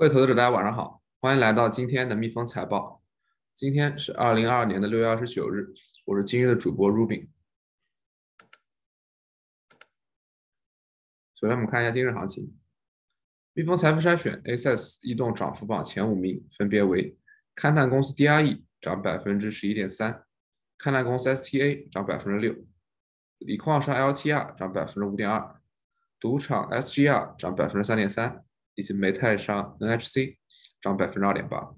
各位投资者，大家晚上好，欢迎来到今天的蜜蜂财报。今天是二零二二年的六月二十九日，我是今日的主播 Rubin。首先，我们看一下今日行情。蜜蜂财富筛选 ASS 异动涨幅榜前五名分别为：勘探公司 DRE 涨百分之十一点三，勘探公司 STA 涨百分之六，锂矿商 LTR 涨百分之五点二，赌场 SGR 涨百分之三点三。以及煤炭商 NHC 涨百分之二点八。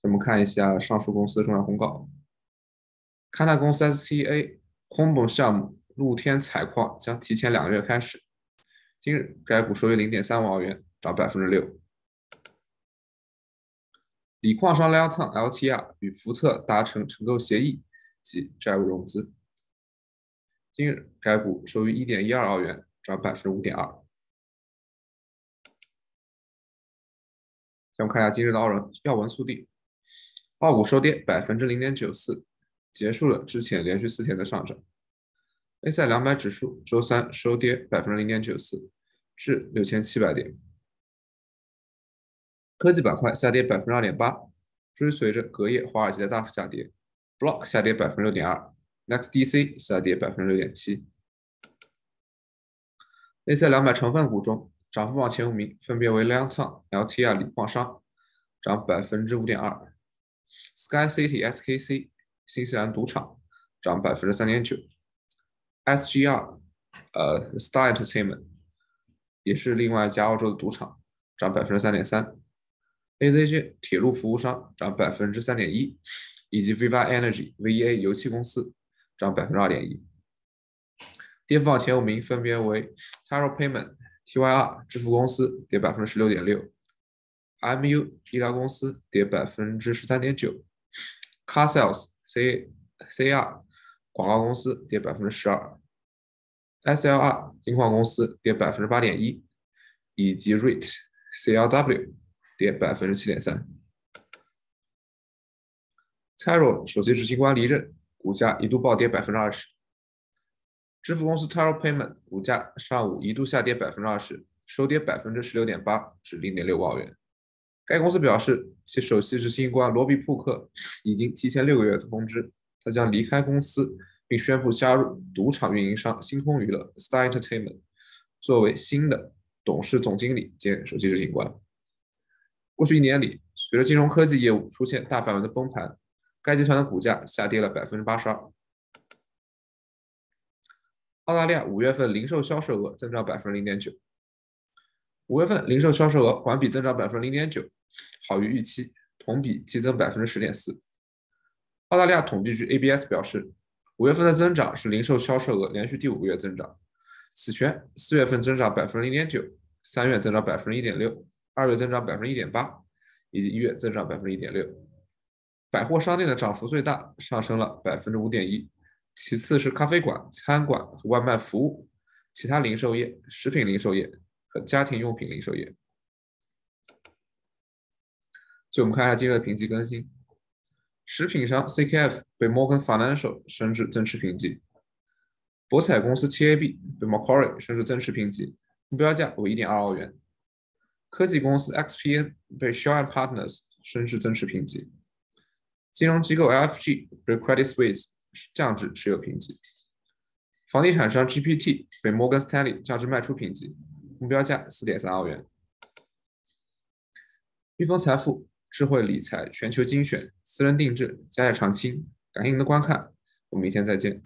我们看一下上述公司的重要公告。勘探公司 STA 空本项目露天采矿将提前两个月开始。今日该股收于零点三五澳元，涨百分之六。锂矿商粮仓 LTR 与福特达成承购协议及债务融资。今日该股收于一点一二澳元，涨百分之五点二。先我们看一下今日的澳人要闻速递，澳股收跌百分之零点九四，结束了之前连续四天的上涨。A 赛两百指数周三收跌百分之零点九四，至六千七百点。科技板块下跌百分之二点八，追随着隔夜华尔街的大幅下跌，Block 下跌百分之六点二，NextDC 下跌百分之六点七。A 赛两百成分股中。涨幅榜前五名分别为粮仓、LTR 锂矿商，涨百分之五点二；Sky City SKC 新西兰赌场涨百分之三点九；SGR 呃 Star Entertainment 也是另外一家澳洲的赌场，涨百分之三点三；AZJ 铁路服务商涨百分之三点一，以及 Viva Energy VEA 油气公司涨百分之二点一。跌幅榜前五名分别为 Taro Payment。TYR 支付公司跌百分之十六点六，MU 医疗公司跌百分之十三点九，Car Sales C CR 广告公司跌百分之十二，SLR 金矿公司跌百分之八点一，以及 REIT CLW 跌百分之七点三。蔡若首席执行官离任，股价一度暴跌百分之二十。支付公司 Taro Payment 股价上午一度下跌百分之二十，收跌百分之十六点八，至零点六澳元。该公司表示，其首席执行官罗比·库克已经提前六个月通知，他将离开公司，并宣布加入赌场运营商星空娱乐 Star Entertainment，作为新的董事总经理兼首席执行官。过去一年里，随着金融科技业务出现大范围的崩盘，该集团的股价下跌了百分之八十二。澳大利亚五月份零售销售额增长百分之零点九，五月份零售销售额环比增长百分之零点九，好于预期，同比激增百分之十点四。澳大利亚统计局 ABS 表示，五月份的增长是零售销售额连续第五个月增长，此前四月份增长百分之零点九，三月增长百分之一点六，二月增长百分之一点八，以及一月增长百分之一点六。百货商店的涨幅最大，上升了百分之五点一。其次是咖啡馆、餐馆和外卖服务，其他零售业、食品零售业和家庭用品零售业。就我们看一下今日的评级更新：食品商 CKF 被 Morgan Financial 升至增持评级；博彩公司 TAB 被 Macquarie 升至增持评级，目标价为一点二澳元；科技公司 XPN 被 Shaw Partners 升至增持评级；金融机构 LFG 被 Credit Suisse 降至持有评级，房地产商 GPT 被 Morgan Stanley 降至卖出评级，目标价四点三澳元。蜜蜂财富智慧理财全球精选，私人定制，家业常青。感谢您的观看，我们明天再见。